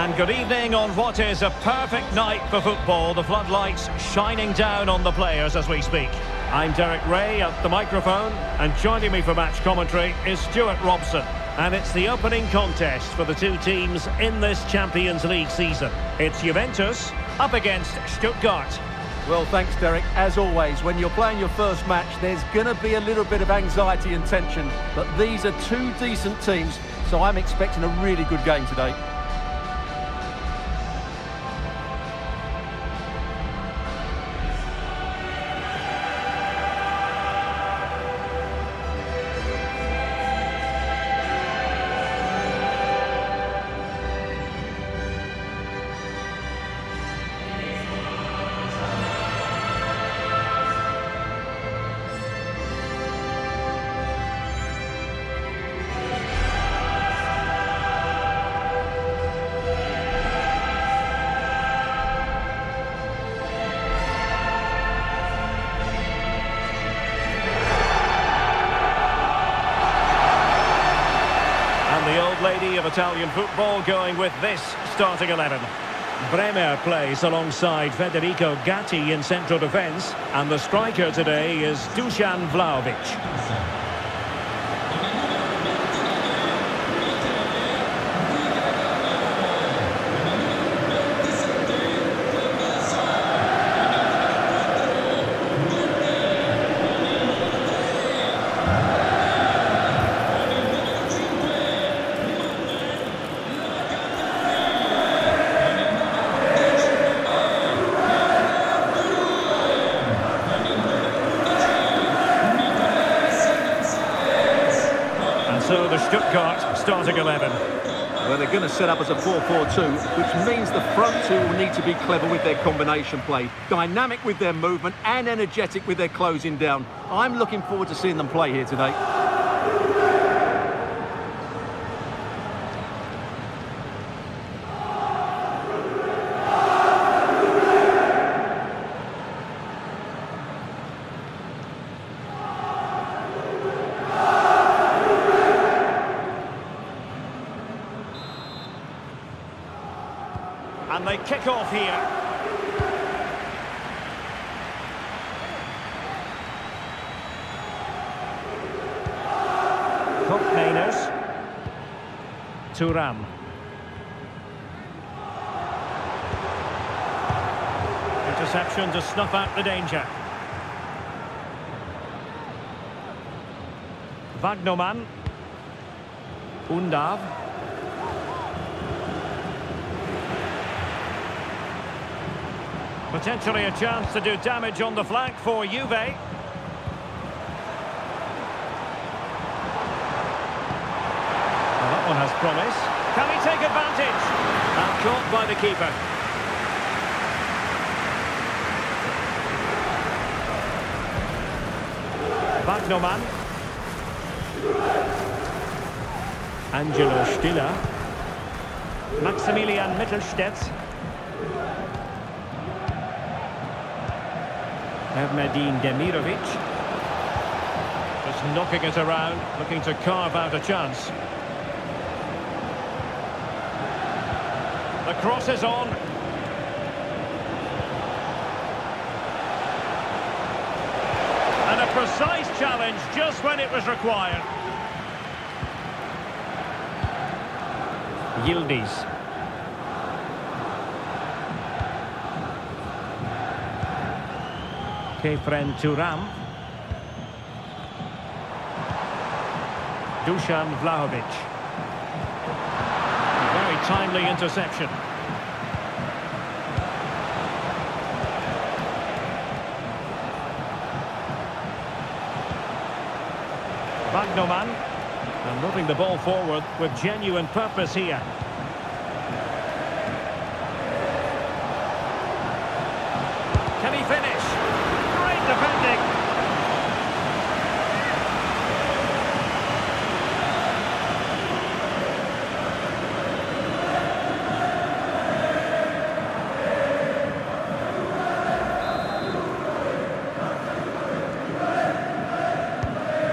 And good evening on what is a perfect night for football. The floodlights shining down on the players as we speak. I'm Derek Rae at the microphone, and joining me for match commentary is Stuart Robson. And it's the opening contest for the two teams in this Champions League season. It's Juventus up against Stuttgart. Well, thanks, Derek. As always, when you're playing your first match, there's going to be a little bit of anxiety and tension. But these are two decent teams, so I'm expecting a really good game today. Of Italian football going with this starting 11. Bremer plays alongside Federico Gatti in central defence and the striker today is Dusan Vlahovic. So the Stuttgart starting 11. Well, they're going to set up as a 4-4-2, which means the front two will need to be clever with their combination play, dynamic with their movement and energetic with their closing down. I'm looking forward to seeing them play here today. They kick off here. Koopmeiners. Thuram. Interception to snuff out the danger. Vagnoman. Undav. Potentially a chance to do damage on the flank for Juve. One has promise. Can he take advantage? And caught by the keeper. Vagnoman. Angelo Stiller. Maximilian Mittelstädt. Ermedin Demirovic. Just knocking it around, looking to carve out a chance. The cross is on. And a precise challenge just when it was required. Yildiz. Khéphren Thuram. Dusan Vlahovic. A Very timely interception. Vagnoman. And moving the ball forward with genuine purpose here. Can he finish? Great defending.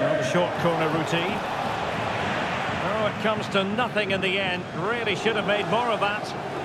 Well, the short Oh, it comes to nothing in the end. Really should have made more of that.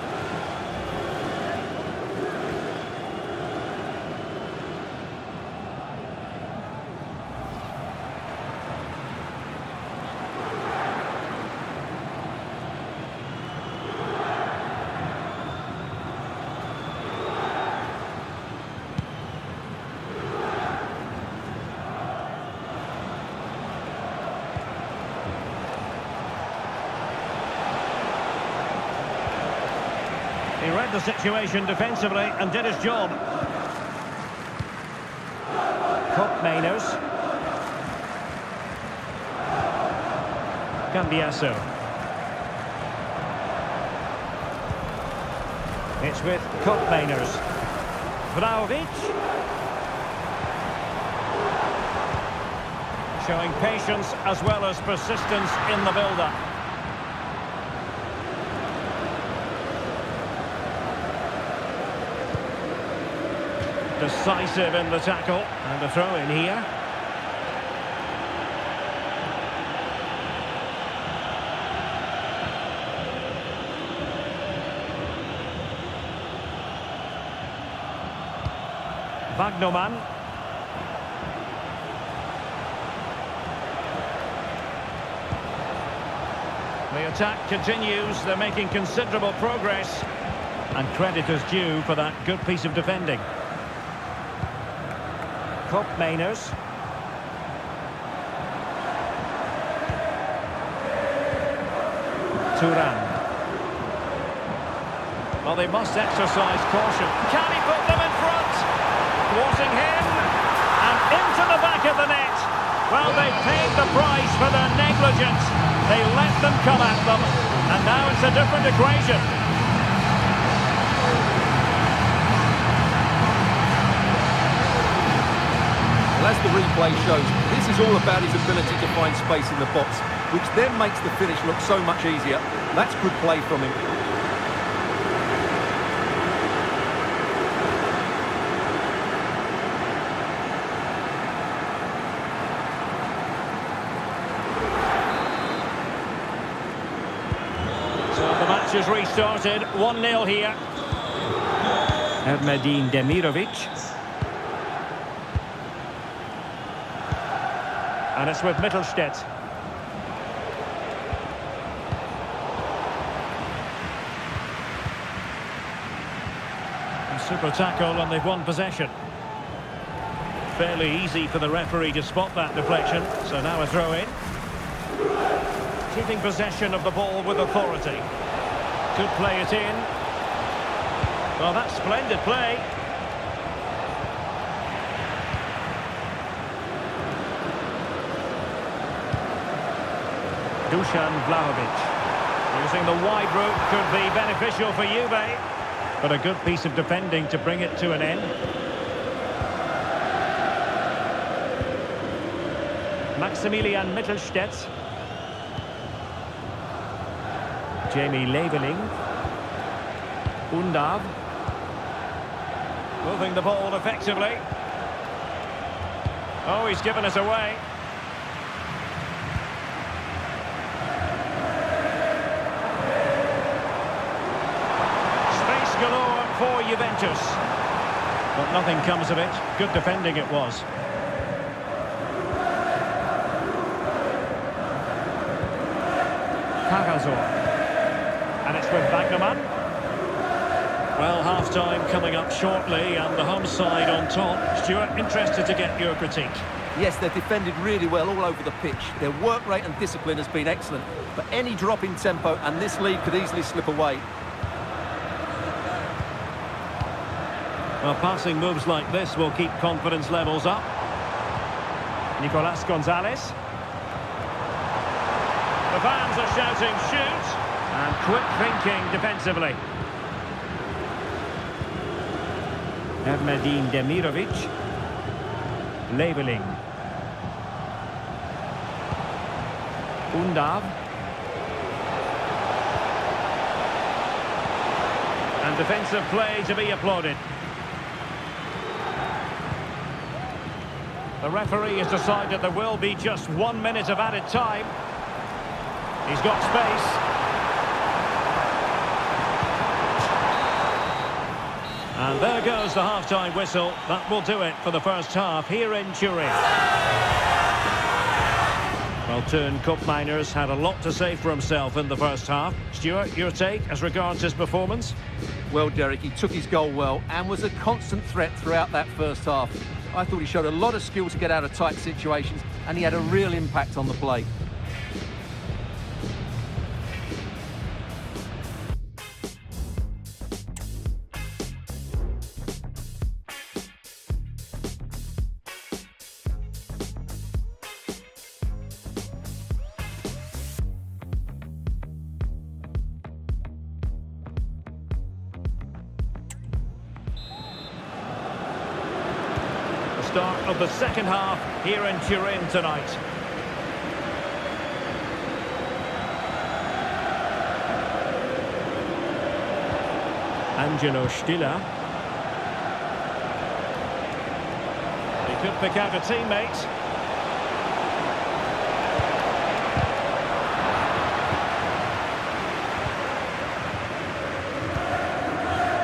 Read the situation defensively and did his job. Koopmeiners. Cambiaso. It's with Koopmeiners. Vlahovic. Showing patience as well as persistence in the build-up. Decisive in the tackle. And a throw in here. Vagnoman. The attack continues. They're making considerable progress. And credit is due for that good piece of defending. Koopmeiners. Thuram. Well, they must exercise caution. Can he put them in front? Thwarting him. And into the back of the net. Well, they paid the price for their negligence. They let them come at them. And now it's a different equation. Well, as the replay shows, this is all about his ability to find space in the box, which then makes the finish look so much easier. That's good play from him. So the match is restarted. 1-0 here. Ermedin Demirovic. And it's with Mittelstädt. A super tackle and they've won possession. Fairly easy for the referee to spot that deflection. So now a throw in. Keeping possession of the ball with authority. Could play it in. Well, that's splendid play. Dusan Vlahovic. Using the wide route could be beneficial for Juve. But a good piece of defending to bring it to an end. Maximilian Mittelstädt. Jamie Leweling. Undav. Moving the ball effectively. Oh, he's given us away. Space galore for Juventus. But nothing comes of it. Good defending it was. Pagazor. And it's with Vagnoman. Well, half-time coming up shortly and the home side on top. Stuart, interested to get your critique. Yes, they've defended really well all over the pitch. Their work rate and discipline has been excellent. But any drop in tempo and this lead could easily slip away. Well, passing moves like this will keep confidence levels up. Nicolas Gonzalez. The fans are shouting shoot. And quick thinking defensively. Ermedin Demirovic. Leweling. Undav. And defensive play to be applauded. The referee has decided there will be just one minute of added time. He's got space. And there goes the half-time whistle. That will do it for the first half here in Turin. Well, Teun Koopmeiners had a lot to say for himself in the first half. Stuart, your take as regards his performance? Well, Derek, he took his goal well and was a constant threat throughout that first half. I thought he showed a lot of skill to get out of tight situations and he had a real impact on the play. Start of the second half here in Turin tonight. Angelo Stiller. He could pick out a teammate.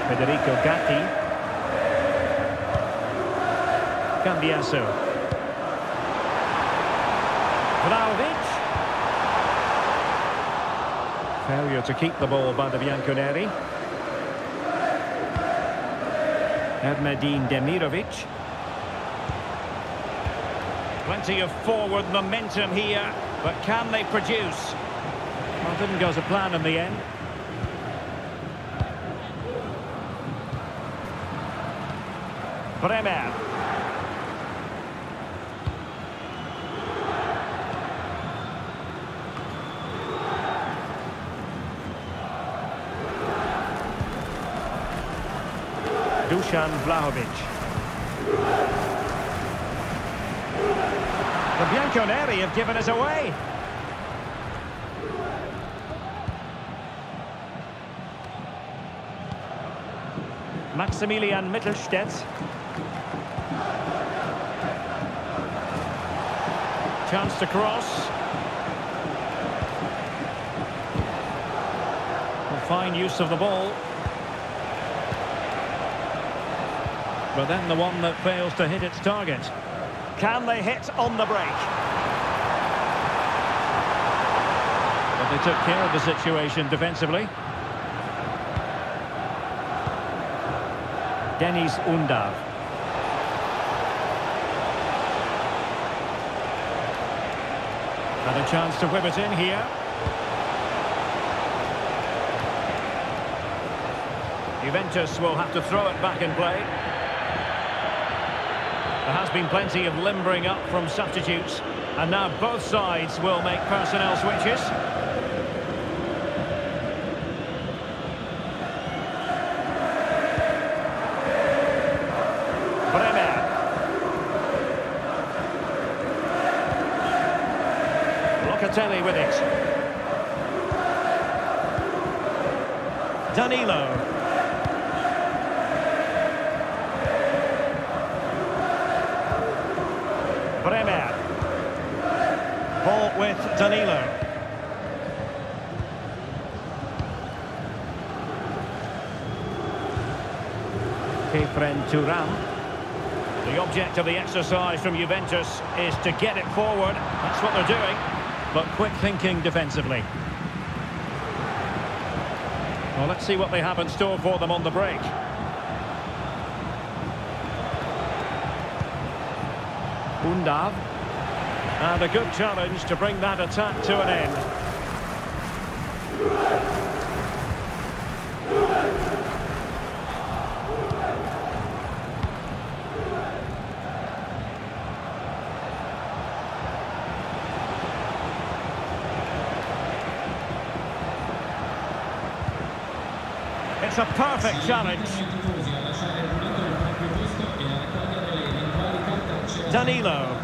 Federico Gatti. Cambiaso. Vlahovic. Failure to keep the ball by the Bianconeri. Ermedin Demirovic. Plenty of forward momentum here, but can they produce? Well, didn't go as a plan in the end. Bremer. Dusan Vlahovic. The Bianconeri have given us away. Maximilian Mittelstädt. Chance to cross. Fine use of the ball. But then the one that fails to hit its target. Can they hit on the break? But they took care of the situation defensively. Deniz Undav. Had a chance to whip it in here. Juventus will have to throw it back in play. There has been plenty of limbering up from substitutes. And now both sides will make personnel switches. Locatelli with it. Danilo. Danilo. Khéphren. The object of the exercise from Juventus is to get it forward. That's what they're doing. But quick thinking defensively. Well, let's see what they have in store for them on the break. Undav. And a good challenge to bring that attack to an end. It's a perfect challenge. Danilo.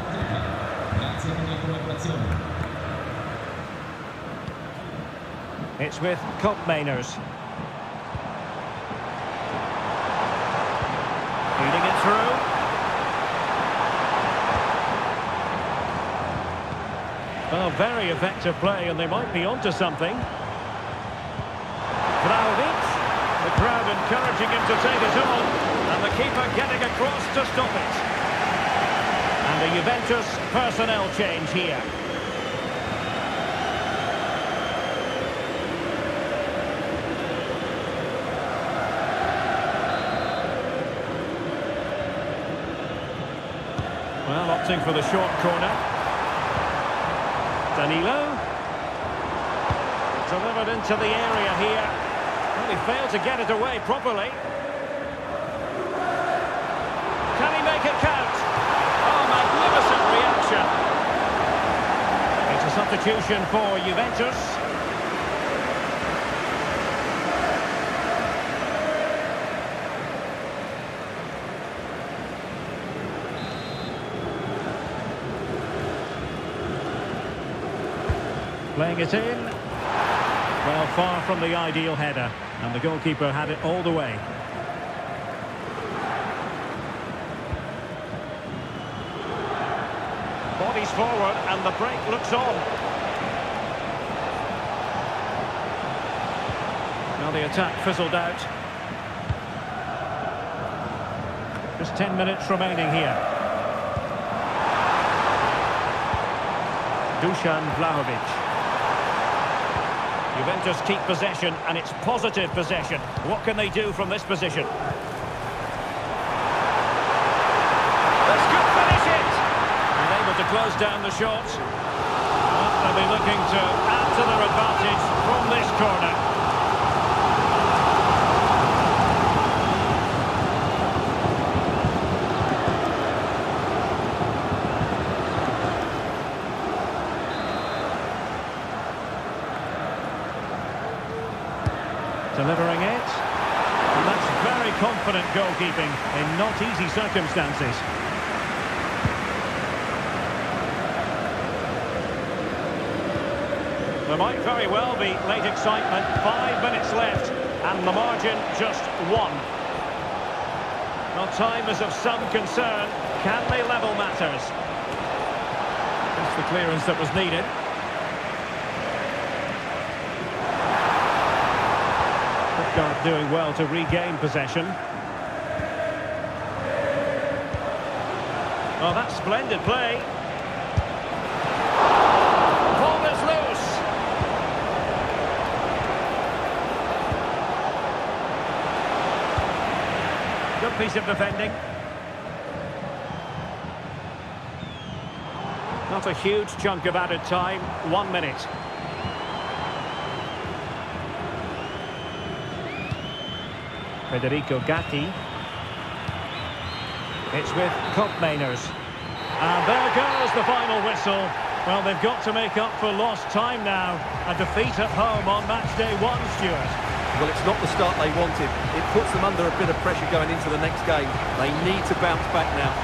It's with Koopmeiners. Feeding it through. Well, very effective play, and they might be onto something. Vlahovic. The crowd encouraging him to take it on. And the keeper getting across to stop it. A Juventus personnel change here. Well, opting for the short corner. Danilo. Delivered into the area here. Well, he failed to get it away properly. substitution for Juventus. Playing it in. Well, far from the ideal header. And the goalkeeper had it all the way. Bodies forward and the break looks on. Now the attack fizzled out. Just 10 minutes remaining here. Dusan Vlahovic. Juventus keep possession, and it's positive possession. What can they do from this position? That's good finish it! And able to close down the shot. Well, they'll be looking to add to their advantage from this corner. delivering it. And that's very confident goalkeeping in not easy circumstances. There might very well be late excitement. Five minutes left and the margin just one. Well, time is of some concern. Can they level matters? That's the clearance that was needed. Stuttgart doing well to regain possession. Oh, that's splendid play. Ball is loose. Good piece of defending. Not a huge chunk of added time. One minute. Federico Gatti. It's with Koopmeiners. And there goes the final whistle. Well, they've got to make up for lost time now. A defeat at home on match day one, Stuart. Well, it's not the start they wanted. It puts them under a bit of pressure going into the next game. They need to bounce back now.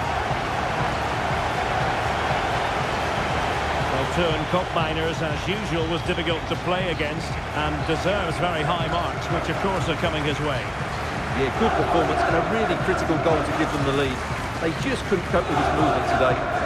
Well, Teun Koopmeiners, as usual, was difficult to play against and deserves very high marks, which, of course, are coming his way. Yeah, good performance and a really critical goal to give them the lead. They just couldn't cope with his movement today.